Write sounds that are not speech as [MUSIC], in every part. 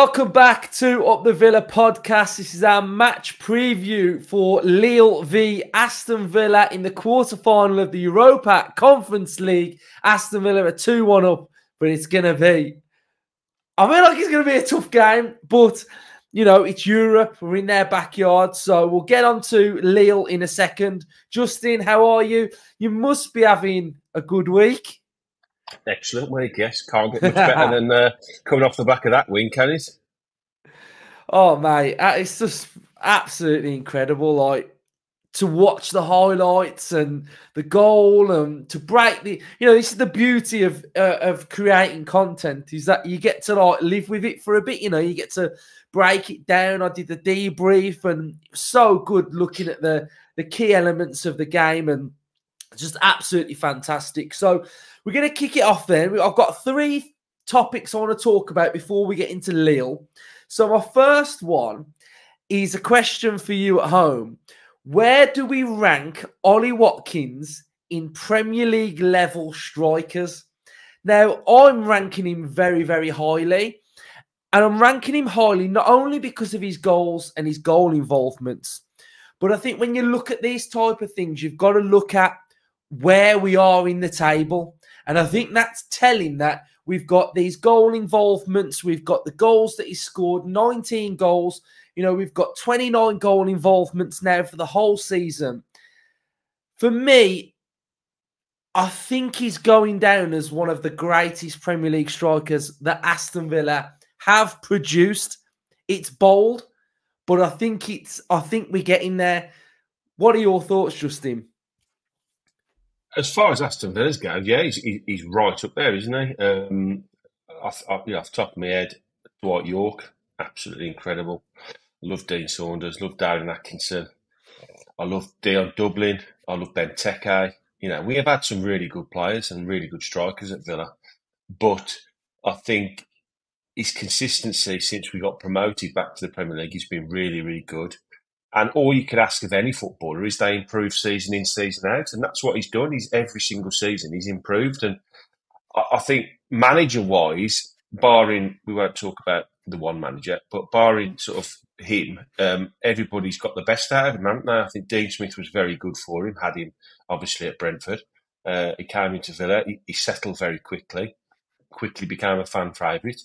Welcome back to Up the Villa podcast. This is our match preview for Lille v Aston Villa in the quarter final of the Europa Conference League. Aston Villa are 2 1 up, but it's going to be, I feel like it's going to be a tough game, but you know, it's Europe. We're in their backyard. So we'll get on to Lille in a second. Justin, how are you? You must be having a good week. Excellent week, yes. Can't get much better [LAUGHS] than uh, coming off the back of that win, can it? Oh, mate, it's just absolutely incredible. Like to watch the highlights and the goal and to break the, you know, this is the beauty of uh, of creating content is that you get to like live with it for a bit. You know, you get to break it down. I did the debrief and so good looking at the the key elements of the game and just absolutely fantastic. So we're going to kick it off then. I've got three topics I want to talk about before we get into Lille. So, my first one is a question for you at home. Where do we rank Ollie Watkins in Premier League level strikers? Now, I'm ranking him very, very highly. And I'm ranking him highly not only because of his goals and his goal involvements, but I think when you look at these type of things, you've got to look at where we are in the table. And I think that's telling that we've got these goal involvements, we've got the goals that he scored 19 goals. You know, we've got 29 goal involvements now for the whole season. For me, I think he's going down as one of the greatest Premier League strikers that Aston Villa have produced. It's bold, but I think it's I think we're getting there. What are your thoughts, Justin? As far as Aston Villa's go, yeah, he's, he's right up there, isn't he? Um, off, off, yeah, off the top of my head, Dwight Yorke, absolutely incredible. Love Dean Saunders, love Dalian Atkinson. I love Dion Dublin. I love Benteke. You know, we have had some really good players and really good strikers at Villa, but I think his consistency since we got promoted back to the Premier League has been really, really good. And all you could ask of any footballer is they improve season in, season out. And that's what he's done. He's every single season, he's improved. And I, think manager wise, barring, we won't talk about the one manager, but barring sort of him, um, everybody's got the best out of him, haven't they? I think Dean Smith was very good for him, had him obviously at Brentford. Uh, he came into Villa, he, he settled very quickly, quickly became a fan favourite.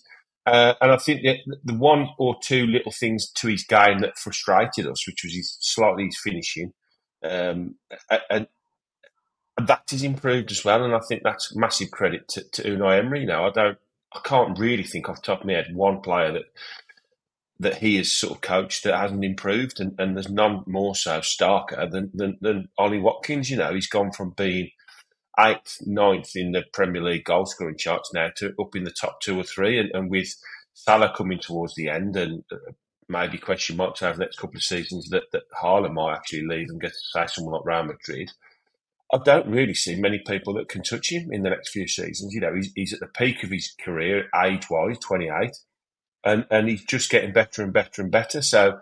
Uh, and I think that the one or two little things to his game that frustrated us, which was his slightly his finishing, um, and, and that is improved as well. And I think that's massive credit to, to Unai Emery. Now I don't, I can't really think off the top of my head one player that that he has sort of coached that hasn't improved, and, and there's none more so starker than, than than Ollie Watkins. You know, he's gone from being eighth, ninth in the Premier League goal scoring charts now to up in the top two or three. And, and with Salah coming towards the end and uh, maybe question marks over the next couple of seasons that, that Haaland might actually leave and get to say someone like Real Madrid. I don't really see many people that can touch him in the next few seasons. You know, he's, he's at the peak of his career, age wise, 28, and, and he's just getting better and better and better. So,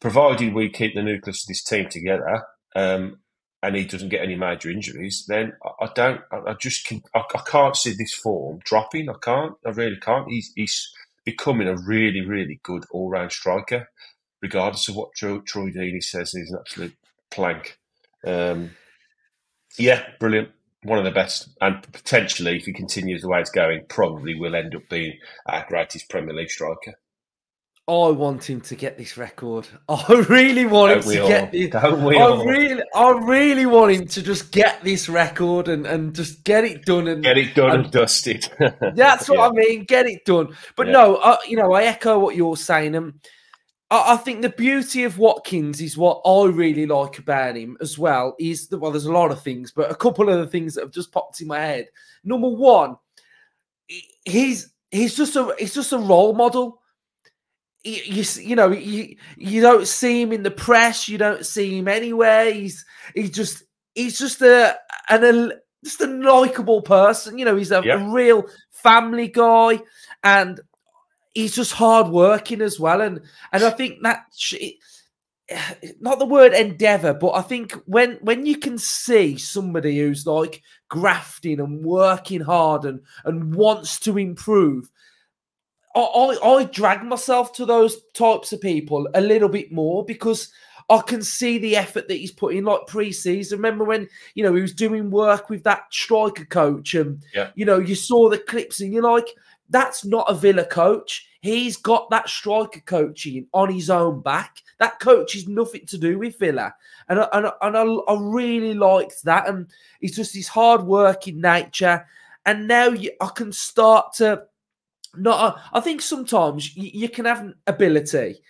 provided we keep the nucleus of this team together, um, and he doesn't get any major injuries, then I, don't. I, just can, I, I, can't see this form dropping. I can't. I really can't. He's he's becoming a really really good all round striker, regardless of what Troy, Troy Deeney says. He's an absolute plank. Um, yeah, brilliant. One of the best, and potentially, if he continues the way it's going, probably will end up being our greatest Premier League striker. I want him to get this record. [LAUGHS] I really want Don't him to all. get this. Don't we I all. really, I really want him to just get this record and, and just get it done and get it done and, and dusted. [LAUGHS] that's what yeah. I mean. Get it done. But yeah. no, I, you know, I echo what you're saying. And I, I, think the beauty of Watkins is what I really like about him as well. Is the, well, there's a lot of things, but a couple of the things that have just popped in my head. Number one, he's he's just a he's just a role model you, you know you you don't see him in the press you don't see him anywhere he's he's just he's just a an a, just a likable person you know he's a, yep. a, real family guy and he's just hard working as well and and i think that [SIGHS] not the word endeavor but i think when when you can see somebody who's like grafting and working hard and and wants to improve I, I drag myself to those types of people a little bit more because I can see the effort that he's putting, like pre-season. Remember when you know he was doing work with that striker coach, and Yeah. you know you saw the clips, and you're like, that's not a Villa coach. He's got that striker coaching on his own back. That coach is nothing to do with Villa, and I, and I, and I, I really liked that. And it's just his hard working nature, and now you, I can start to not. I think sometimes you, you can have an ability,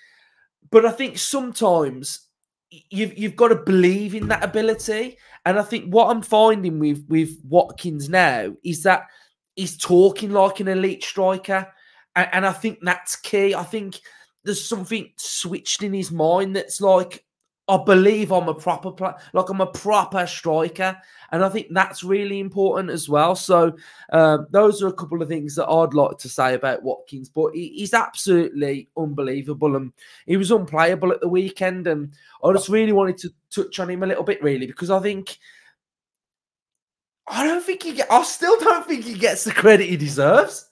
but I think sometimes you've you've got to believe in that ability. And I think what I'm finding with with Watkins now is that he's talking like an elite striker, and, and I think that's key. I think there's something switched in his mind that's like. I believe I'm a proper like I'm a proper striker, and I think that's really important as well. So um, those are a couple of things that I'd like to say about Watkins, but he, he's absolutely unbelievable, and he was unplayable at the weekend, and I just really wanted to touch on him a little bit, really, because I think I don't think he get, I still don't think he gets the credit he deserves.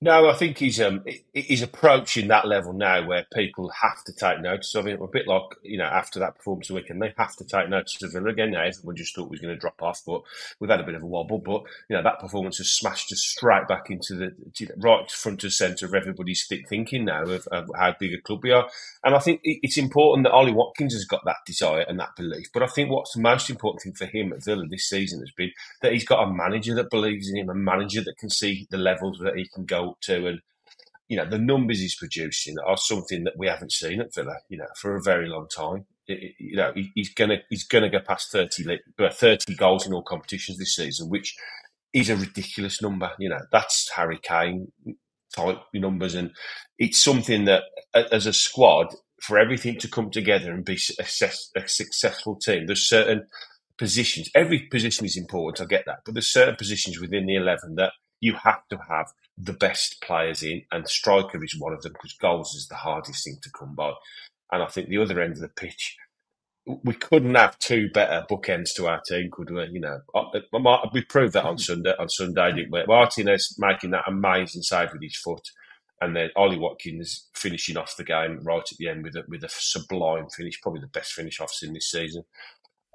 No, I think he's um he's approaching that level now where people have to take notice of him. A bit like you know after that performance the weekend, they have to take notice of Villa again. Now everyone just thought he was going to drop off, but we've had a bit of a wobble. But you know that performance has smashed us straight back into the right front and centre of everybody's thi- thinking now of, of how big a club we are. And I think it's important that Ollie Watkins has got that desire and that belief. But I think what's the most important thing for him at Villa this season has been that he's got a manager that believes in him, a manager that can see the levels that he can go up to, and you know the numbers he's producing are something that we haven't seen at Villa, you know, for a very long time. It- it- you know, he, he's gonna he's gonna go past thirty uh, 30 goals in all competitions this season, which is a ridiculous number. You know, that's Harry Kane type numbers, and it's something that as a squad for everything to come together and be a, a successful team, there's certain positions. Every position is important. I get that, but there's certain positions within the eleven that you have to have the best players in, and striker is one of them because goals is the hardest thing to come by. And I think the other end of the pitch, we couldn't have two better bookends to our team, could we? You know, I- I might- we proved that on hmm. Sunday. On Sunday, didn't we? Martinez making that amazing save with his foot, and then Ollie Watkins finishing off the game right at the end with a, with a sublime finish, probably the best finish I've seen this season.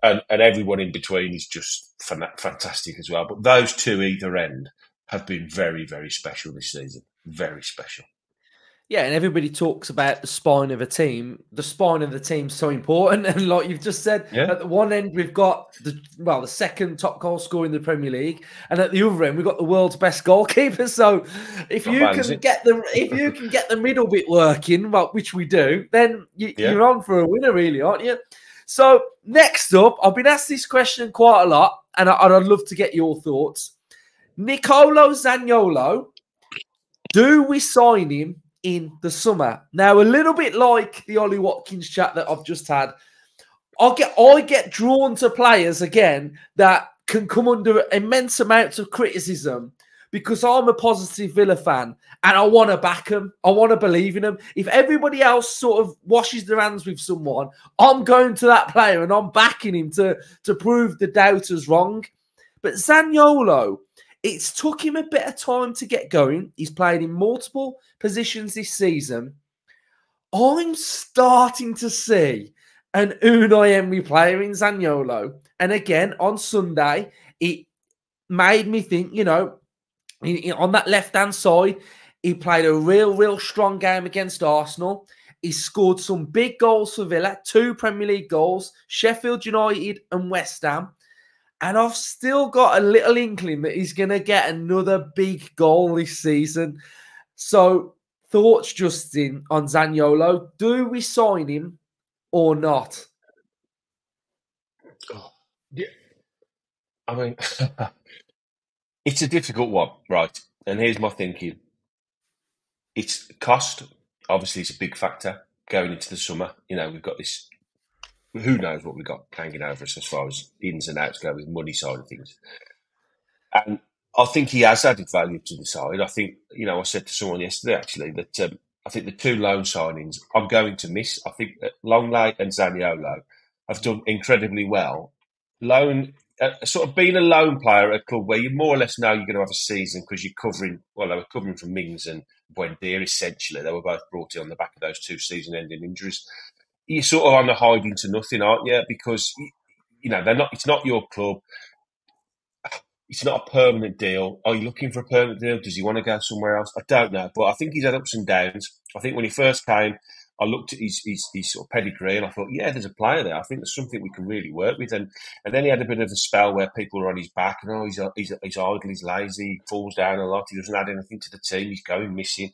And and everyone in between is just fantastic as well. But those two either end have been very very special this season. Very special. Yeah, and everybody talks about the spine of a team. The spine of the team's so important, [LAUGHS] and like you've just said, Yeah. at the one end we've got the well, the second top goal scorer in the Premier League, and at the other end we've got the world's best goalkeeper. [LAUGHS] So, if Not you bad, can get the if you can get the middle bit working, well, which we do, then you, Yeah. you're on for a winner, really, aren't you? So, next up, I've been asked this question quite a lot, and, I, and I'd love to get your thoughts. Nicolo Zaniolo, do we sign him in the summer? Now, a little bit like the Ollie Watkins chat that I've just had, I get I get drawn to players again that can come under immense amounts of criticism because I'm a positive Villa fan and I want to back them. I want to believe in them. If everybody else sort of washes their hands with someone, I'm going to that player and I'm backing him to to prove the doubters wrong. But Zaniolo, it's took him a bit of time to get going. He's played in multiple positions this season. I'm starting to see an Unai Emery player in Zaniolo. And again, on Sunday, it made me think, you know, on that left hand side, he played a real, real strong game against Arsenal. He scored some big goals for Villa, two Premier League goals, Sheffield United and West Ham. And I've still got a little inkling that he's going to get another big goal this season. So, thoughts, Justin, on Zaniolo? Do we sign him or not? Oh, yeah. I mean, [LAUGHS] it's a difficult one, right? And here's my thinking. It's cost. Obviously, it's a big factor going into the summer. You know, we've got this. Who knows what we've got hanging over us as far as ins and outs go with money side of things. And I think he has added value to the side. I think, you know, I said to someone yesterday actually that um, I think the two loan signings I'm going to miss. I think Lenglet and Zaniolo have done incredibly well. Loan uh, sort of being a loan player at a club where you more or less know you're going to have a season because you're covering, well, they were covering from Mings and Buendia essentially. They were both brought in on the back of those two season ending injuries. You're sort of on the hiding to nothing, aren't you? Because, you know, they're not, it's not your club. It's not a permanent deal. Are you looking for a permanent deal? Does he want to go somewhere else? I don't know. But I think he's had ups and downs. I think when he first came, I looked at his, his, his, sort of pedigree and I thought, yeah, there's a player there. I think there's something we can really work with. And and then he had a bit of a spell where people were on his back and oh, he's he's, he's idle, he's lazy, he falls down a lot, he doesn't add anything to the team, he's going missing.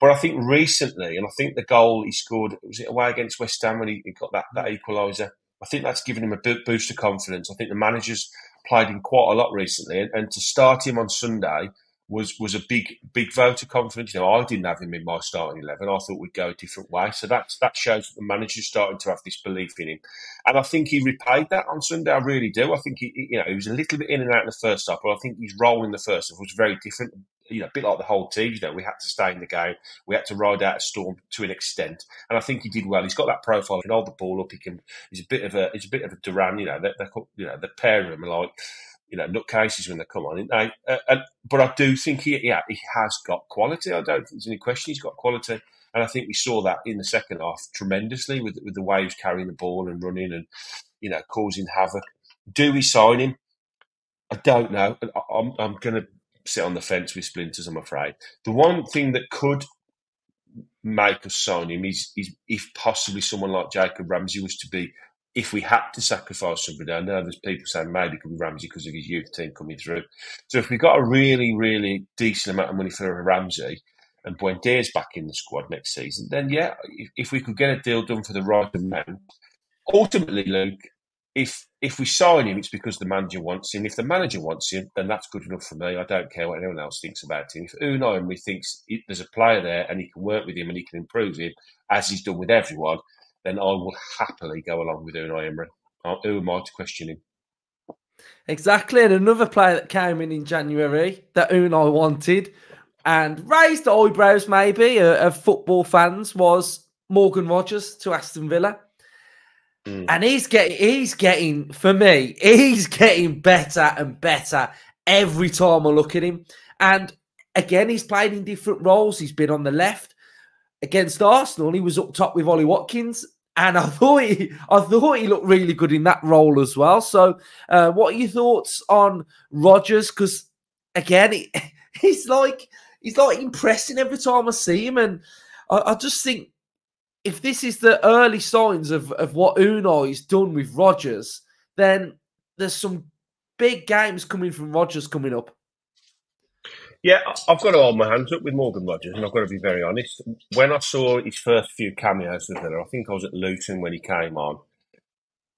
But I think recently, and I think the goal he scored was it away against West Ham when he, he got that that mm. equaliser. I think that's given him a boost of confidence. I think the manager's played him quite a lot recently, and, and to start him on Sunday was was a big big vote of confidence. You know, I didn't have him in my starting eleven. I thought we'd go a different way. So that's that shows that the manager's starting to have this belief in him, and I think he repaid that on Sunday. I really do. I think he, you know, he was a little bit in and out in the first half, but I think his role in the first half was very different. You know, a bit like the whole team. You know, we had to stay in the game. We had to ride out a storm to an extent, and I think he did well. He's got that profile. He can hold the ball up. He can. He's a bit of a. He's a bit of a Duran. You know, they're, they, you know, the pair of them are like you know, nutcases when they come on. I, uh, and, but I do think he, yeah, he has got quality. I don't think there's any question he's got quality. And I think we saw that in the second half tremendously with with the way he was carrying the ball and running and, you know, causing havoc. Do we sign him? I don't know. I'm, I'm going to sit on the fence with splinters, I'm afraid. The one thing that could make us sign him is, is if possibly someone like Jacob Ramsey was to be if we had to sacrifice somebody, I know there's people saying maybe it could be Ramsey because of his youth team coming through. So if we got a really, really decent amount of money for a Ramsey and Buendia's back in the squad next season, then yeah, if, if we could get a deal done for the right amount, ultimately, Luke, if if we sign him, it's because the manager wants him. If the manager wants him, then that's good enough for me. I don't care what anyone else thinks about him. If Unai Emery thinks there's a player there and he can work with him and he can improve him, as he's done with everyone, then I will happily go along with Unai Emery. Who am I to question him? Exactly. And another player that came in in January that Unai wanted and raised the eyebrows maybe uh, of football fans was Morgan Rogers to Aston Villa. Mm. And he's getting, he's getting, for me, he's getting better and better every time I look at him. And again, he's played in different roles. He's been on the left against Arsenal. He was up top with Ollie Watkins and I [LAUGHS] thought he, I thought he looked really good in that role as well. So, uh, what are your thoughts on Rogers? Because again, he, [LAUGHS] he's like he's like impressing every time I see him, and I, I, just think if this is the early signs of of what Unai's done with Rogers, then there's some big games coming from Rogers coming up. Yeah, I've got to hold my hands up with Morgan Rogers, and I've got to be very honest. When I saw his first few cameos with Villa, I think I was at Luton when he came on.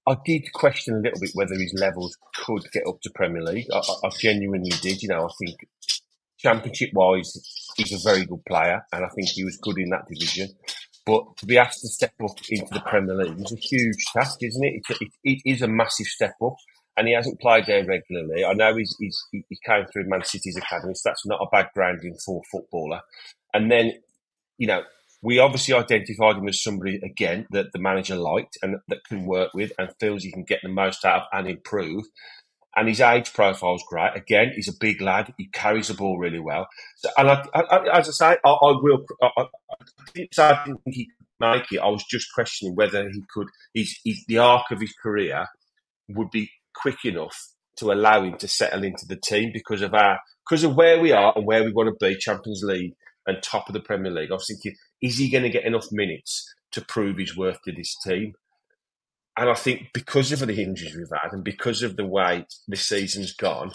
I did question a little bit whether his levels could get up to Premier League. I, I genuinely did. You know, I think Championship wise, he's a very good player, and I think he was good in that division. But to be asked to step up into the Premier League is a huge task, isn't it? It's a, it, it is a massive step up and he hasn't played there regularly. I know he's, he's he came through Man City's academy, so that's not a bad grounding for a footballer. And then, you know, we obviously identified him as somebody again that the manager liked and that can work with and feels he can get the most out of and improve. And his age profile is great. Again, he's a big lad. He carries the ball really well. So, and I, I, as I say, I, I will. I, didn't I didn't think he could make it. I was just questioning whether he could. He's, he's the arc of his career would be quick enough to allow him to settle into the team because of our because of where we are and where we want to be, Champions League and top of the Premier League. I was thinking, is he going to get enough minutes to prove his worth to this team? And I think because of the injuries we've had and because of the way the season's gone,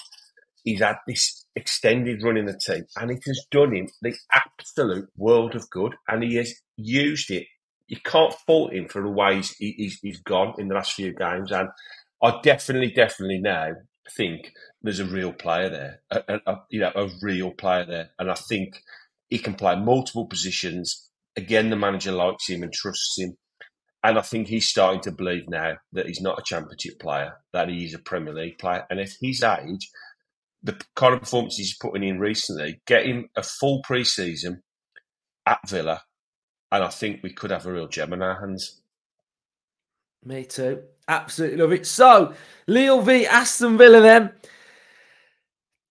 he's had this extended run in the team and it has done him the absolute world of good and he has used it. You can't fault him for the way he's, he's, he's gone in the last few games. And I definitely, definitely now think there's a real player there, a, a, you know, a real player there, and I think he can play multiple positions. Again, the manager likes him and trusts him, and I think he's starting to believe now that he's not a championship player, that he's a Premier League player, and at his age, the kind of performances he's putting in recently, get him a full pre-season at Villa, and I think we could have a real gem in our hands. Me too. Absolutely love it. So, Lille v Aston Villa then.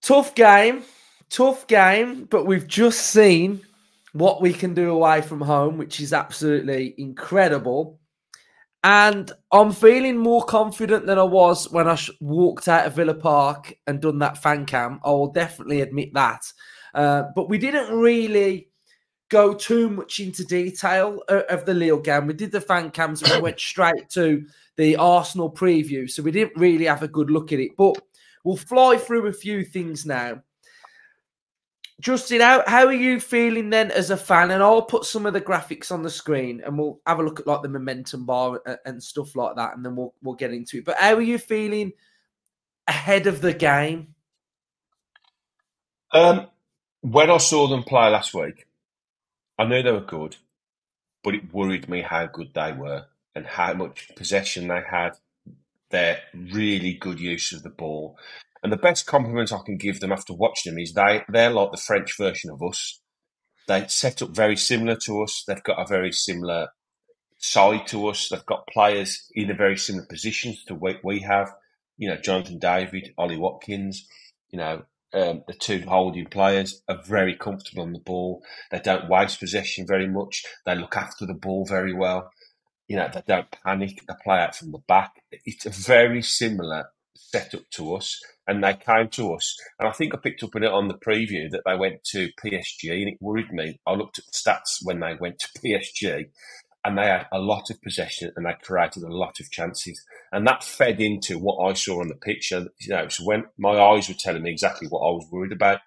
Tough game. Tough game, but we've just seen what we can do away from home, which is absolutely incredible. And I'm feeling more confident than I was when I walked out of Villa Park and done that fan cam. I will definitely admit that. Uh, but we didn't really go too much into detail of the Lille game. We did the fan cams and we went [COUGHS] straight to the Arsenal preview. So we didn't really have a good look at it. But we'll fly through a few things now. Justin, how, how are you feeling then as a fan? And I'll put some of the graphics on the screen and we'll have a look at like the momentum bar and, and stuff like that, and then we'll we'll get into it. But how are you feeling ahead of the game? Um, when I saw them play last week, I knew they were good, but it worried me how good they were and how much possession they had. Their really good use of the ball. And the best compliment I can give them after watching them is they, they're like the French version of us. They set up very similar to us. They've got a very similar side to us. They've got players in a very similar positions to what we have. You know, Jonathan David, Ollie Watkins, you know, um, the two holding players are very comfortable on the ball. They don't waste possession very much. They look after the ball very well. You know, they don't panic. They play out from the back. It's a very similar setup to us, and they came to us. And I think I picked up on it on the preview that they went to PSG, and it worried me. I looked at the stats when they went to [LAUGHS] PSG, and they had a lot of possession and they created a lot of chances. And that fed into what I saw on the picture. You know, so when my eyes were telling me exactly what I was worried about.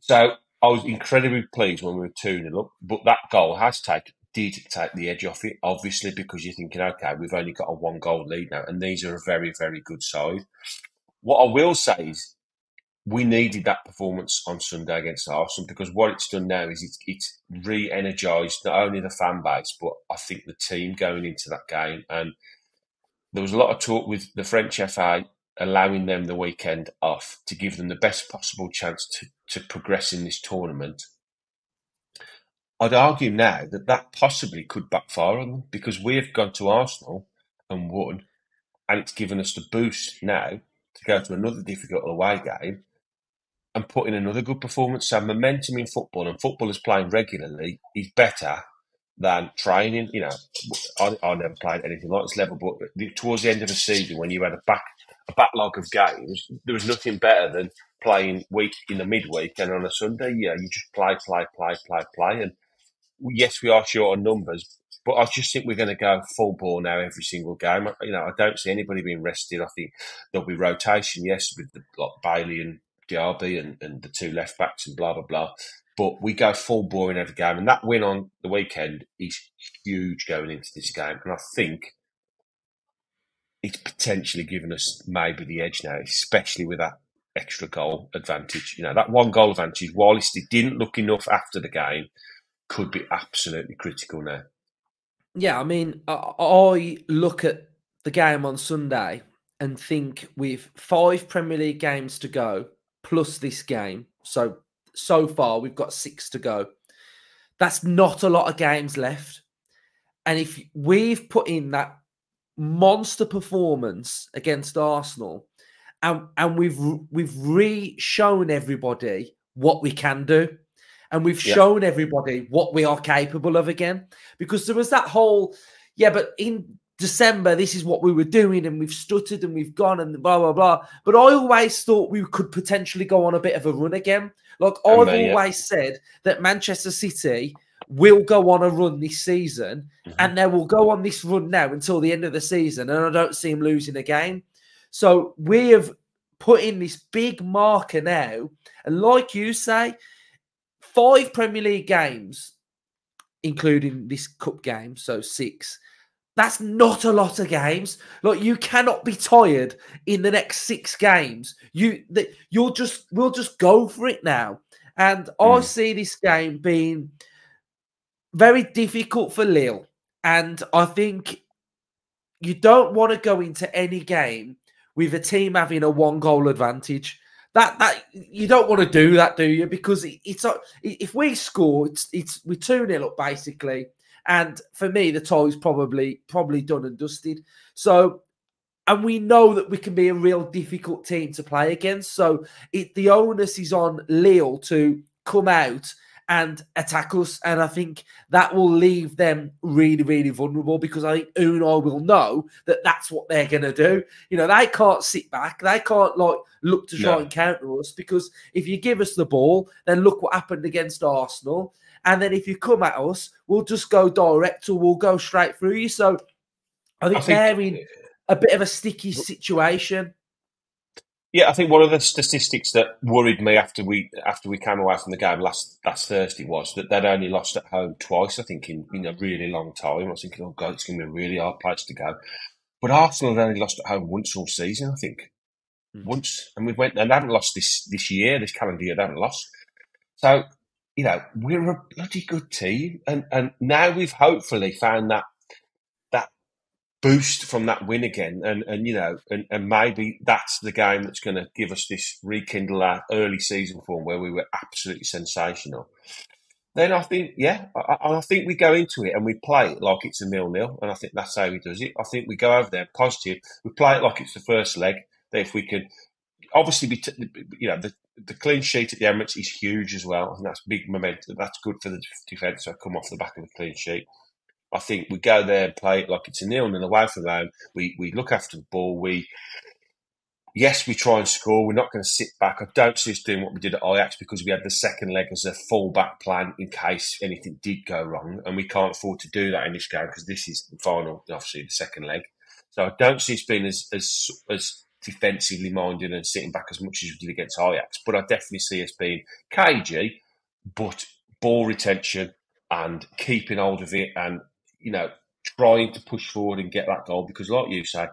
So I was incredibly pleased when we were 2 0 up. But that goal has taken, did take the edge off it, obviously, because you're thinking, okay, we've only got a one goal lead now. And these are a very, very good side. What I will say is we needed that performance on Sunday against Arsenal because what it's done now is it's, it's re-energized not only the fan base but I think the team going into that game. And there was a lot of talk with the French FA allowing them the weekend off to give them the best possible chance to, to progress in this tournament. I'd argue now that that possibly could backfire on them because we have gone to Arsenal and won, and it's given us the boost now to go to another difficult away game and put in another good performance. So momentum in football and footballers playing regularly is better than training. You know, I, I never played anything like this level, but towards the end of the season, when you had a back a backlog of games, there was nothing better than playing week in the midweek and on a Sunday. Yeah, you just play, play, play, play, play, and yes, we are short on numbers, but I just think we're going to go full ball now every single game. You know, I don't see anybody being rested. I think there'll be rotation, yes, with the, like Bailey and Diaby and, and the two left backs and blah blah blah. But we go full bore in every game, and that win on the weekend is huge going into this game. And I think it's potentially given us maybe the edge now, especially with that extra goal advantage. You know, that one goal advantage, whilst it didn't look enough after the game, could be absolutely critical now. Yeah, I mean, I look at the game on Sunday and think with five Premier League games to go, plus this game. So so far we've got six to go. That's not a lot of games left. And if we've put in that monster performance against Arsenal, and and we've we've re-shown everybody what we can do, and we've yeah. shown everybody what we are capable of again. Because there was that whole, yeah, but in December, this is what we were doing, and we've stuttered and we've gone and blah blah blah. But I always thought we could potentially go on a bit of a run again. Like I've always yeah. said that Manchester City will go on a run this season, mm-hmm. and they will go on this run now until the end of the season, and I don't see them losing a game. So we have put in this big marker now, and like you say, five Premier League games, including this cup game, so six that's not a lot of games. Like you cannot be tired in the next six games. You that you'll just we'll just go for it now. And mm. I see this game being very difficult for Lille. And I think you don't want to go into any game with a team having a one goal advantage. That that you don't want to do that, do you? Because it, it's if we score, it's it's we're two 0 up basically, And for me, the tie's probably probably done and dusted. So and we know that we can be a real difficult team to play against. So it, the onus is on Lille to come out and attack us. And I think that will leave them really, really vulnerable because I think Unai will know that that's what they're going to do. You know, they can't sit back. They can't like look to try no. and counter us because if you give us the ball, then look what happened against Arsenal. And then if you come at us, we'll just go direct or we'll go straight through you. So I think, I think they're in a bit of a sticky situation. Yeah, I think one of the statistics that worried me after we after we came away from the game last last Thursday was that they'd only lost at home twice. I think in, in a really long time. I was thinking, oh god, it's going to be a really hard place to go. But Arsenal have only lost at home once all season. I think mm. once, and we went and they haven't lost this this year, this calendar year. They haven't lost. So you know we're a bloody good team, and and now we've hopefully found that boost from that win again, and and you know, and, and maybe that's the game that's going to give us this rekindle our early season form where we were absolutely sensational. Then I think, yeah, I, I think we go into it and we play it like it's a nil nil, and I think that's how he does it. I think we go over there positive, we play it like it's the first leg. That if we could, obviously, be t- you know, the the clean sheet at the Emirates is huge as well, and that's big momentum. That's good for the defence to come off the back of a clean sheet. I think we go there and play it like it's a nil and away from home. We we look after the ball. We yes, we try and score. We're not going to sit back. I don't see us doing what we did at Ajax because we had the second leg as a fallback plan in case anything did go wrong, and we can't afford to do that in this game because this is the final, obviously the second leg. So I don't see us being as as as defensively minded and sitting back as much as we did against Ajax, but I definitely see us being cagey, but ball retention and keeping hold of it and you know, trying to push forward and get that goal because, like you say,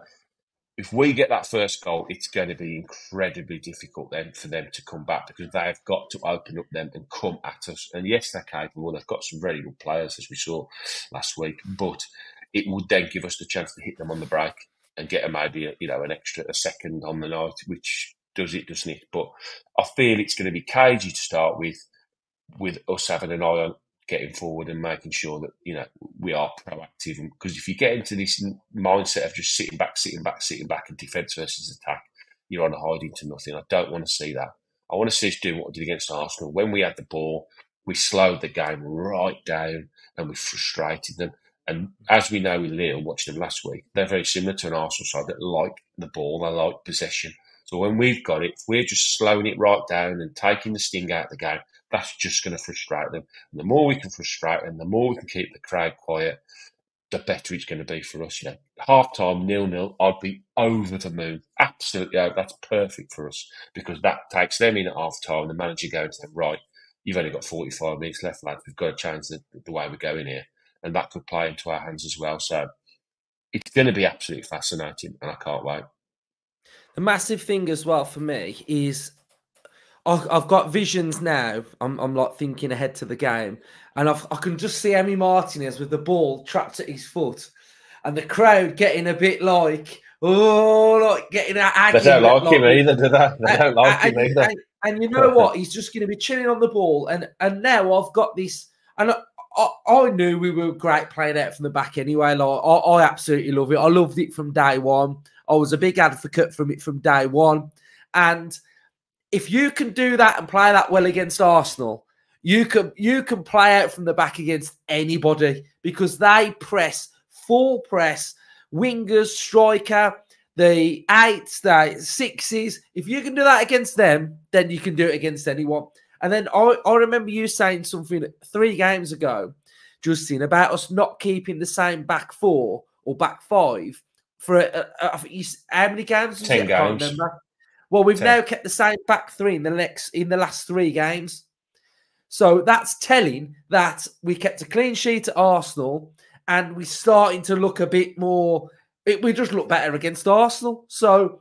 if we get that first goal, it's going to be incredibly difficult then for them to come back because they've got to open up them and come at us. And yes, they're capable. They've got some very good players, as we saw last week, mm. but it would then give us the chance to hit them on the break and get a maybe a, you know an extra a second on the night, which does it, doesn't it? But I feel it's going to be cagey to start with, with us having an eye on getting forward and making sure that you know we are proactive. Because if you get into this mindset of just sitting back, sitting back, sitting back, and defence versus attack, you're on a hiding to nothing. I don't want to see that. I want to see us doing what we did against Arsenal. When we had the ball, we slowed the game right down and we frustrated them. And as we know with Lille, watching them last week, they're very similar to an Arsenal side that like the ball, they like possession. So when we've got it, we're just slowing it right down and taking the sting out of the game, that's just going to frustrate them. And the more we can frustrate them, the more we can keep the crowd quiet, the better it's going to be for us. You know, half time, nil nil, I'd be over the moon. Absolutely, that's perfect for us because that takes them in at half time. The manager going to them, right, you've only got 45 minutes left, lads. We've got to change the, the way we're going here. And that could play into our hands as well. So it's going to be absolutely fascinating, and I can't wait. The massive thing as well for me is I've got visions now. I'm, I'm like thinking ahead to the game, and I've, i can just see Emi Martinez with the ball trapped at his foot, and the crowd getting a bit like, oh, like getting out. They don't like, like him either, do they? They don't like and, him either. And, and, you know what? He's just going to be chilling on the ball, and and now I've got this, and. I, I, I knew we were great playing out from the back anyway. Like I, I absolutely love it. I loved it from day one. I was a big advocate from it from day one, and if you can do that and play that well against Arsenal, you can you can play out from the back against anybody because they press full press, wingers, striker, the eights, the sixes. If you can do that against them, then you can do it against anyone. And then I, I remember you saying something three games ago, Justin, about us not keeping the same back four or back five for a, a, a, how many games? Ten games. Well, we've Ten. now kept the same back three in the next in the last three games. So that's telling that we kept a clean sheet at Arsenal and we're starting to look a bit more. It, we just look better against Arsenal. So,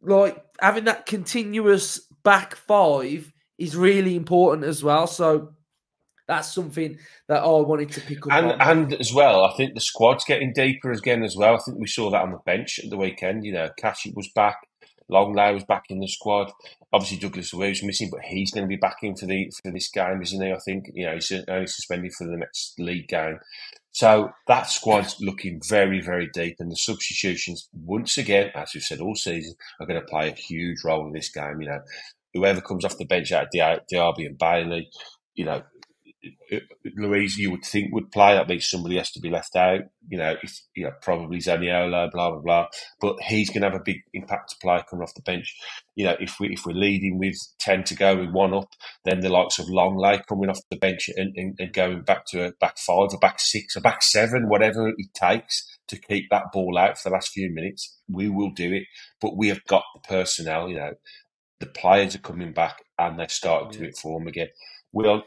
like having that continuous back five is really important as well. So that's something that I wanted to pick up and, on. And as well, I think the squad's getting deeper again as well. I think we saw that on the bench at the weekend. You know, Kashi was back. Lenglet was back in the squad. Obviously, Douglas Luiz missing, but he's going to be back in for the for this game, isn't he? I think you know he's uh, only suspended for the next league game. So that squad's looking very, very deep, and the substitutions, once again, as we've said all season, are going to play a huge role in this game. You know, whoever comes off the bench out of Diaby and Bailey, you know, Luiz, you would think would play. That means somebody has to be left out. You know, you know probably Zaniolo, blah blah blah. But he's going to have a big impact to play coming off the bench. You know, if we if we're leading with ten to go with one up, then the likes of Lenglet coming off the bench and, and, and going back to a back five, a back six, a back seven, whatever it takes to keep that ball out for the last few minutes, we will do it. But we have got the personnel. You know, the players are coming back and they're starting to hit form again. We'll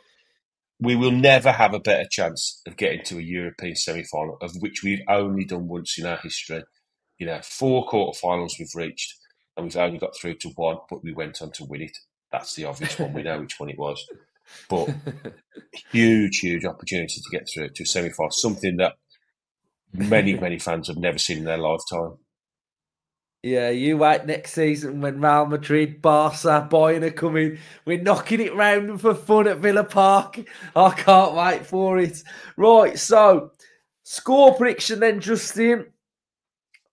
we will never have a better chance of getting to a European semi final, of which we've only done once in our history. You know, four quarterfinals we've reached, and we've only got through to one, but we went on to win it. That's the obvious one. We know which one it was. But [LAUGHS] huge, huge opportunity to get through to a semi final, something that many, many fans have never seen in their lifetime. Yeah, you wait next season when Real Madrid, Barca, Bayern are coming. We're knocking it round for fun at Villa Park. I can't wait for it. Right, so score prediction then, Justin.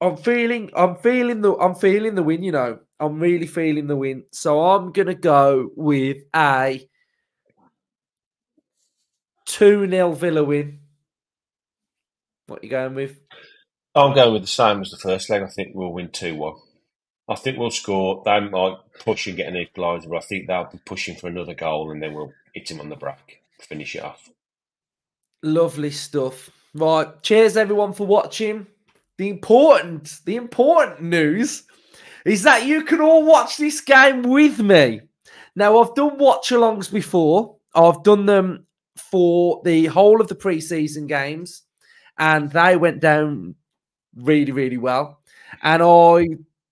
I'm feeling, I'm feeling the, I'm feeling the win. You know, I'm really feeling the win. So I'm gonna go with a two 0 Villa win. What are you going with? I'm going with the same as the first leg. I think we'll win 2 1. I think we'll score. They might push and get an equaliser, but I think they'll be pushing for another goal and then we'll hit him on the brack, finish it off. Lovely stuff. Right. Cheers, everyone, for watching. The important, the important news is that you can all watch this game with me. Now, I've done watch alongs before. I've done them for the whole of the preseason games, and they went down really, really well. And I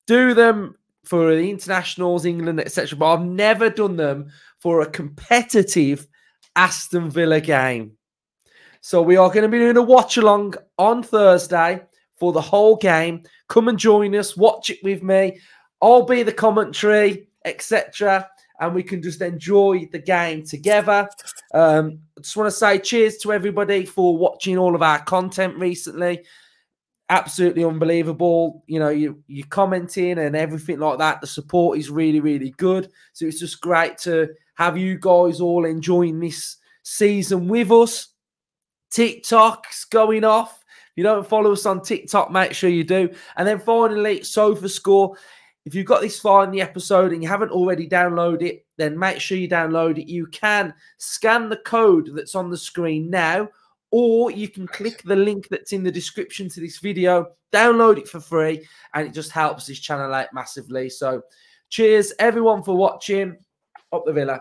do them for the internationals, England, etc. But I've never done them for a competitive Aston Villa game. So we are going to be doing a watch along on Thursday for the whole game. Come and join us, watch it with me. I'll be the commentary, etc. And we can just enjoy the game together. Um, I just want to say cheers to everybody for watching all of our content recently absolutely unbelievable. You know, you you commenting and everything like that. The support is really, really good. So it's just great to have you guys all enjoying this season with us. TikTok's going off. If you don't follow us on TikTok, make sure you do. And then finally, Sofa Score. If you've got this far in the episode and you haven't already downloaded it, then make sure you download it. You can scan the code that's on the screen now or you can click the link that's in the description to this video, download it for free, and it just helps this channel out massively. So, cheers everyone for watching. Up the Villa.